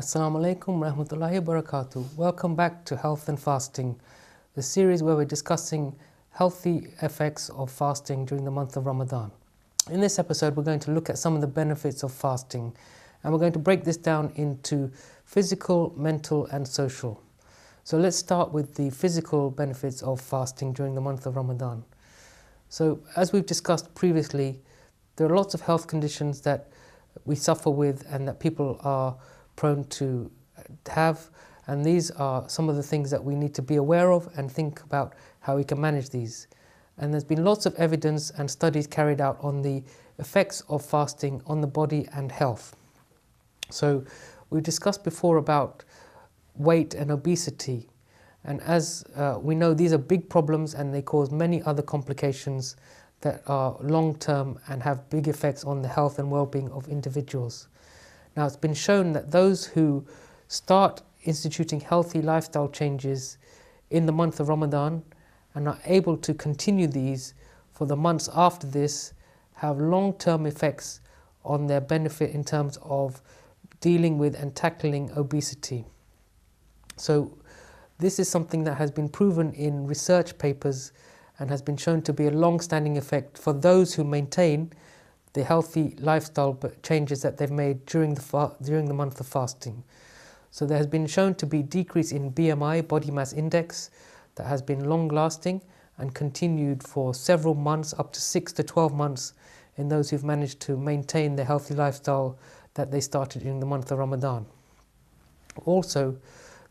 Assalamu alaikum rahmatullahi barakatuh. Welcome back to Health and Fasting, the series where we're discussing healthy effects of fasting during the month of Ramadan. In this episode, we're going to look at some of the benefits of fasting and we're going to break this down into physical, mental, and social. So let's start with the physical benefits of fasting during the month of Ramadan. So, as we've discussed previously, there are lots of health conditions that we suffer with and that people are prone to have, and these are some of the things that we need to be aware of and think about how we can manage these. And there's been lots of evidence and studies carried out on the effects of fasting on the body and health. So, we discussed before about weight and obesity, and as uh, we know, these are big problems and they cause many other complications that are long term and have big effects on the health and well being of individuals. Now, it's been shown that those who start instituting healthy lifestyle changes in the month of Ramadan and are able to continue these for the months after this have long term effects on their benefit in terms of dealing with and tackling obesity. So, this is something that has been proven in research papers and has been shown to be a long standing effect for those who maintain the healthy lifestyle changes that they've made during the, during the month of fasting. So there has been shown to be decrease in BMI, body mass index, that has been long lasting and continued for several months, up to 6 to 12 months, in those who've managed to maintain the healthy lifestyle that they started in the month of Ramadan. Also,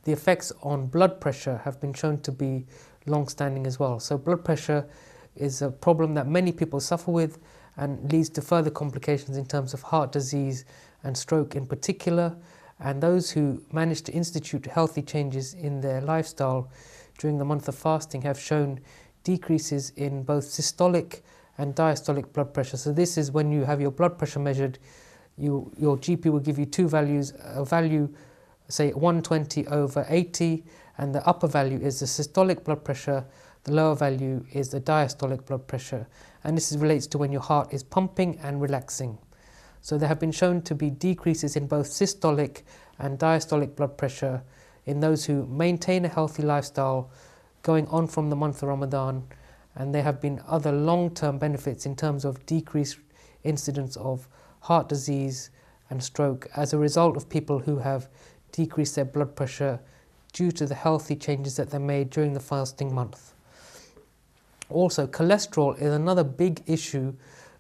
the effects on blood pressure have been shown to be long standing as well. So, blood pressure is a problem that many people suffer with and leads to further complications in terms of heart disease and stroke in particular. And those who manage to institute healthy changes in their lifestyle during the month of fasting have shown decreases in both systolic and diastolic blood pressure. So, this is when you have your blood pressure measured, you, your GP will give you two values a value, say 120 over 80, and the upper value is the systolic blood pressure, the lower value is the diastolic blood pressure and this relates to when your heart is pumping and relaxing. So there have been shown to be decreases in both systolic and diastolic blood pressure in those who maintain a healthy lifestyle going on from the month of Ramadan and there have been other long-term benefits in terms of decreased incidence of heart disease and stroke as a result of people who have decreased their blood pressure due to the healthy changes that they made during the fasting month. Also, cholesterol is another big issue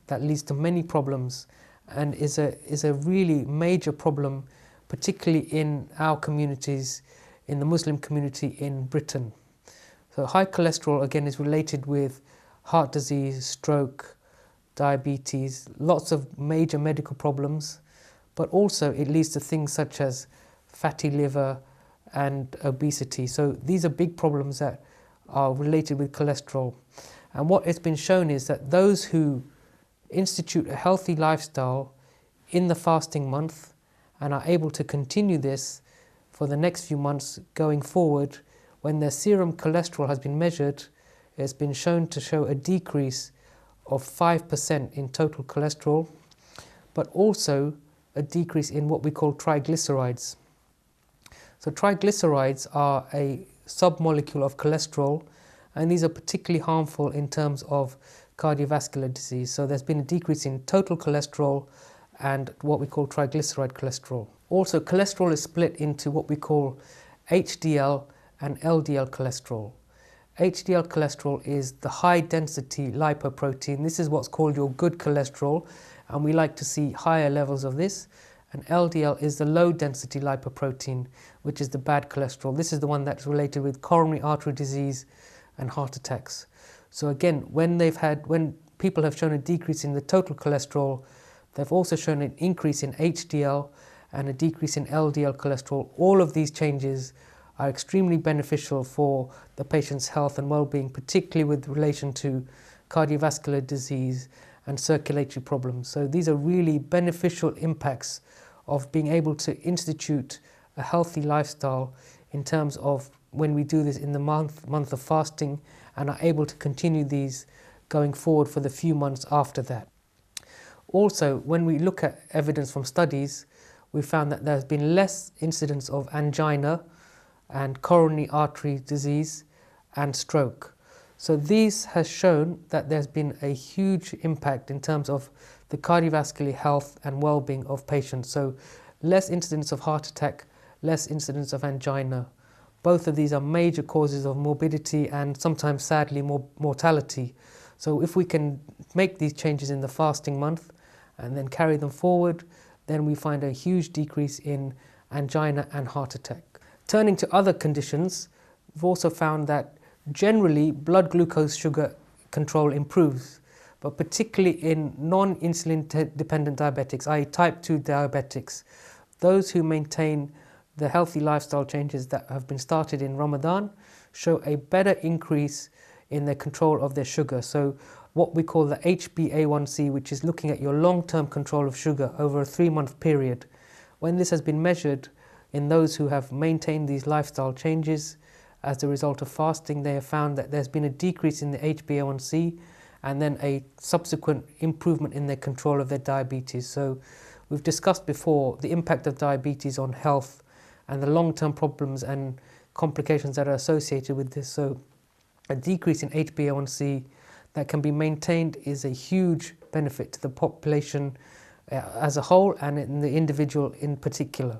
that leads to many problems and is a, is a really major problem, particularly in our communities, in the Muslim community in Britain. So, high cholesterol again is related with heart disease, stroke, diabetes, lots of major medical problems, but also it leads to things such as fatty liver and obesity. So, these are big problems that are related with cholesterol. And what has been shown is that those who institute a healthy lifestyle in the fasting month and are able to continue this for the next few months going forward, when their serum cholesterol has been measured, it has been shown to show a decrease of 5% in total cholesterol, but also a decrease in what we call triglycerides. So, triglycerides are a submolecule of cholesterol and these are particularly harmful in terms of cardiovascular disease. So there's been a decrease in total cholesterol and what we call triglyceride cholesterol. Also, cholesterol is split into what we call HDL and LDL cholesterol. HDL cholesterol is the high density lipoprotein. This is what's called your good cholesterol, and we like to see higher levels of this. And LDL is the low density lipoprotein, which is the bad cholesterol. This is the one that's related with coronary artery disease, and heart attacks. So again, when they've had when people have shown a decrease in the total cholesterol, they've also shown an increase in HDL and a decrease in LDL cholesterol. All of these changes are extremely beneficial for the patient's health and well-being, particularly with relation to cardiovascular disease and circulatory problems. So these are really beneficial impacts of being able to institute a healthy lifestyle in terms of when we do this in the month, month of fasting and are able to continue these going forward for the few months after that. Also, when we look at evidence from studies, we found that there's been less incidence of angina and coronary artery disease and stroke. So these has shown that there's been a huge impact in terms of the cardiovascular health and well-being of patients. So less incidence of heart attack, less incidence of angina. Both of these are major causes of morbidity and sometimes sadly more mortality. So if we can make these changes in the fasting month and then carry them forward, then we find a huge decrease in angina and heart attack. Turning to other conditions, we've also found that generally blood glucose sugar control improves, but particularly in non-insulin dependent diabetics, i.e. type 2 diabetics, those who maintain the healthy lifestyle changes that have been started in Ramadan show a better increase in their control of their sugar. So what we call the HbA1c, which is looking at your long-term control of sugar over a three-month period. When this has been measured in those who have maintained these lifestyle changes as a result of fasting, they have found that there's been a decrease in the HbA1c and then a subsequent improvement in their control of their diabetes. So we've discussed before the impact of diabetes on health and the long-term problems and complications that are associated with this. So a decrease in HbA1c that can be maintained is a huge benefit to the population uh, as a whole and in the individual in particular.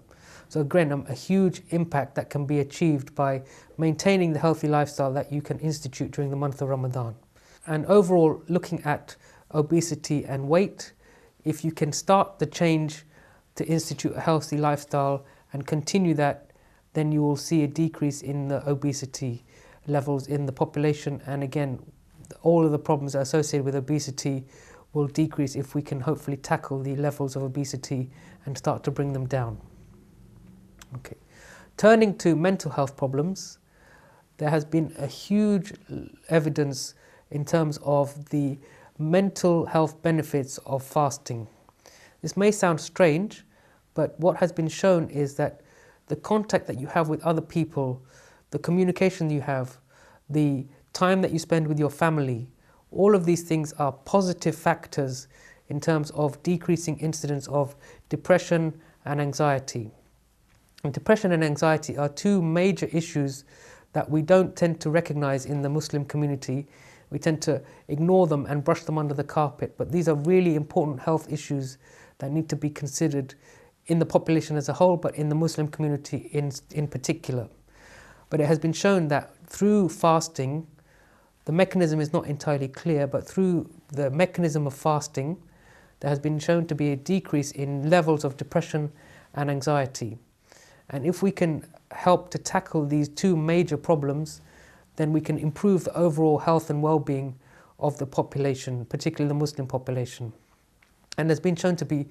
So again, um, a huge impact that can be achieved by maintaining the healthy lifestyle that you can institute during the month of Ramadan. And overall, looking at obesity and weight, if you can start the change to institute a healthy lifestyle and continue that, then you will see a decrease in the obesity levels in the population. And again, all of the problems associated with obesity will decrease if we can hopefully tackle the levels of obesity and start to bring them down. Okay. Turning to mental health problems, there has been a huge evidence in terms of the mental health benefits of fasting. This may sound strange, but what has been shown is that the contact that you have with other people, the communication you have, the time that you spend with your family, all of these things are positive factors in terms of decreasing incidence of depression and anxiety. And depression and anxiety are two major issues that we don't tend to recognize in the Muslim community. We tend to ignore them and brush them under the carpet, but these are really important health issues that need to be considered in the population as a whole, but in the Muslim community in, in particular. But it has been shown that through fasting, the mechanism is not entirely clear, but through the mechanism of fasting, there has been shown to be a decrease in levels of depression and anxiety. And if we can help to tackle these two major problems, then we can improve the overall health and well-being of the population, particularly the Muslim population. And there's been shown to be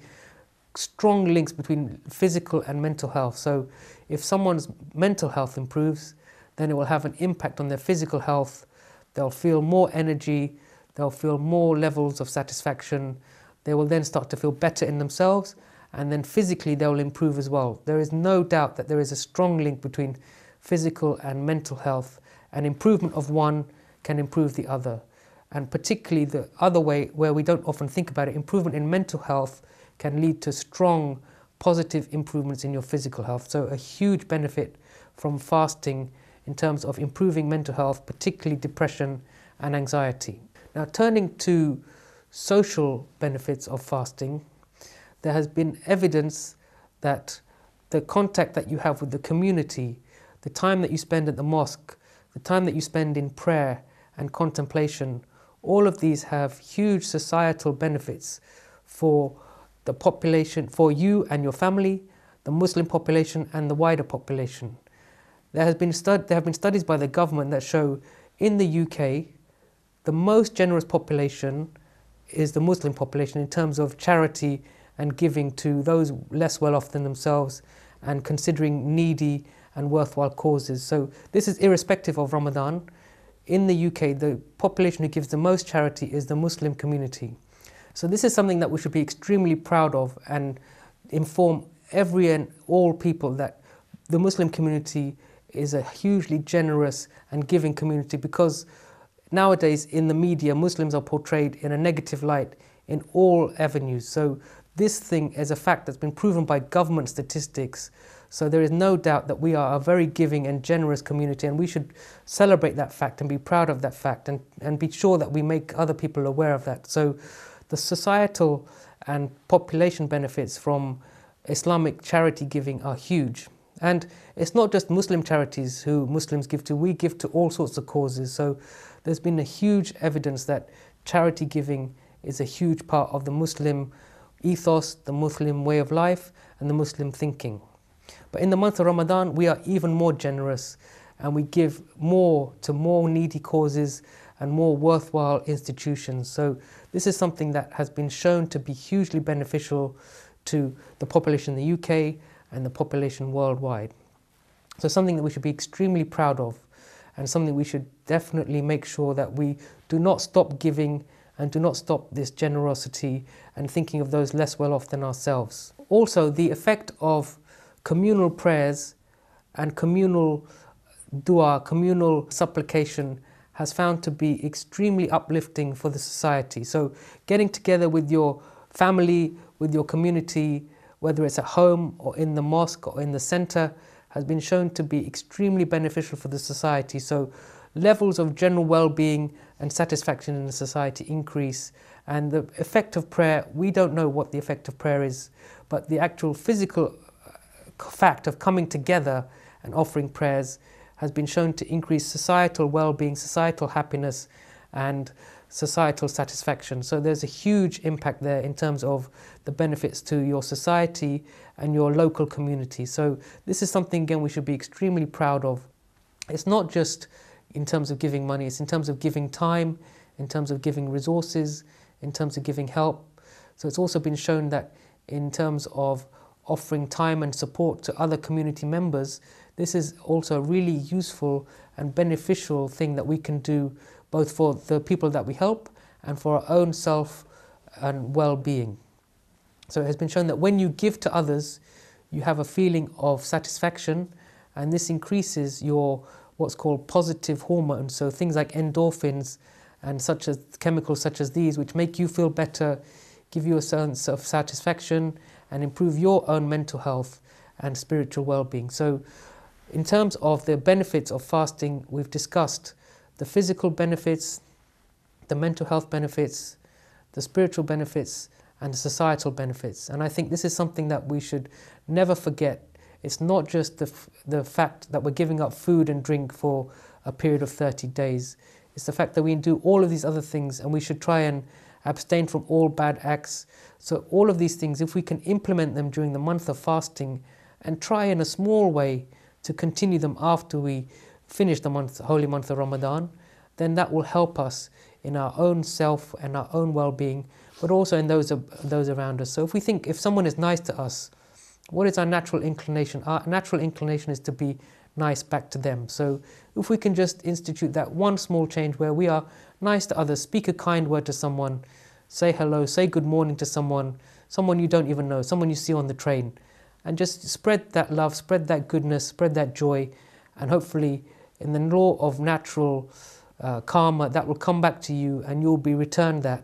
strong links between physical and mental health. So if someone's mental health improves, then it will have an impact on their physical health they'll feel more energy, they'll feel more levels of satisfaction, they will then start to feel better in themselves, and then physically they'll improve as well. There is no doubt that there is a strong link between physical and mental health, and improvement of one can improve the other. And particularly the other way, where we don't often think about it, improvement in mental health can lead to strong positive improvements in your physical health. So a huge benefit from fasting in terms of improving mental health, particularly depression and anxiety. Now, turning to social benefits of fasting, there has been evidence that the contact that you have with the community, the time that you spend at the mosque, the time that you spend in prayer and contemplation, all of these have huge societal benefits for the population, for you and your family, the Muslim population and the wider population. There, has been there have been studies by the government that show in the UK, the most generous population is the Muslim population in terms of charity and giving to those less well off than themselves and considering needy and worthwhile causes. So this is irrespective of Ramadan. In the UK, the population who gives the most charity is the Muslim community. So this is something that we should be extremely proud of and inform every and all people that the Muslim community is a hugely generous and giving community because nowadays in the media, Muslims are portrayed in a negative light in all avenues. So this thing is a fact that's been proven by government statistics. So there is no doubt that we are a very giving and generous community and we should celebrate that fact and be proud of that fact and, and be sure that we make other people aware of that. So the societal and population benefits from Islamic charity giving are huge. And it's not just Muslim charities who Muslims give to, we give to all sorts of causes. So there's been a huge evidence that charity giving is a huge part of the Muslim ethos, the Muslim way of life, and the Muslim thinking. But in the month of Ramadan, we are even more generous and we give more to more needy causes and more worthwhile institutions. So, this is something that has been shown to be hugely beneficial to the population in the UK and the population worldwide. So, something that we should be extremely proud of and something we should definitely make sure that we do not stop giving and do not stop this generosity and thinking of those less well off than ourselves. Also, the effect of communal prayers and communal dua, communal supplication has found to be extremely uplifting for the society. So, getting together with your family, with your community, whether it's at home or in the mosque or in the center, has been shown to be extremely beneficial for the society. So, levels of general well being and satisfaction in the society increase. And the effect of prayer, we don't know what the effect of prayer is, but the actual physical uh, fact of coming together and offering prayers has been shown to increase societal well-being, societal happiness, and societal satisfaction. So there's a huge impact there in terms of the benefits to your society and your local community. So this is something again we should be extremely proud of. It's not just in terms of giving money, it's in terms of giving time, in terms of giving resources, in terms of giving help. So it's also been shown that in terms of offering time and support to other community members, this is also a really useful and beneficial thing that we can do both for the people that we help and for our own self and well being. So it has been shown that when you give to others, you have a feeling of satisfaction, and this increases your what's called positive hormones. So things like endorphins and such as chemicals such as these, which make you feel better, give you a sense of satisfaction, and improve your own mental health and spiritual well being. So in terms of the benefits of fasting, we've discussed the physical benefits, the mental health benefits, the spiritual benefits, and the societal benefits. And I think this is something that we should never forget. It's not just the, the fact that we're giving up food and drink for a period of 30 days. It's the fact that we do all of these other things and we should try and abstain from all bad acts. So, all of these things, if we can implement them during the month of fasting and try in a small way to continue them after we finish the month, holy month of Ramadan, then that will help us in our own self and our own well-being, but also in those those around us. So if we think if someone is nice to us, what is our natural inclination? Our natural inclination is to be nice back to them. So if we can just institute that one small change where we are nice to others, speak a kind word to someone, say hello, say good morning to someone, someone you don't even know, someone you see on the train, and just spread that love, spread that goodness, spread that joy, and hopefully, in the law of natural uh, karma, that will come back to you and you'll be returned that,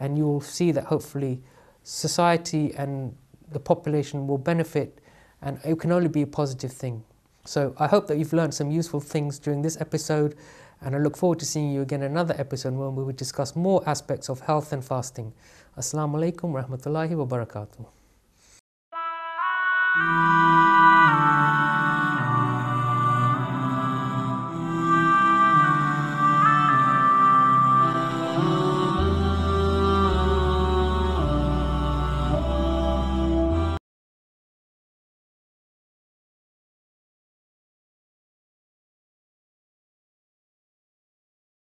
and you'll see that hopefully society and the population will benefit, and it can only be a positive thing. So, I hope that you've learned some useful things during this episode, and I look forward to seeing you again in another episode when we will discuss more aspects of health and fasting. Assalamu alaikum rahmatullahi wa barakatuh.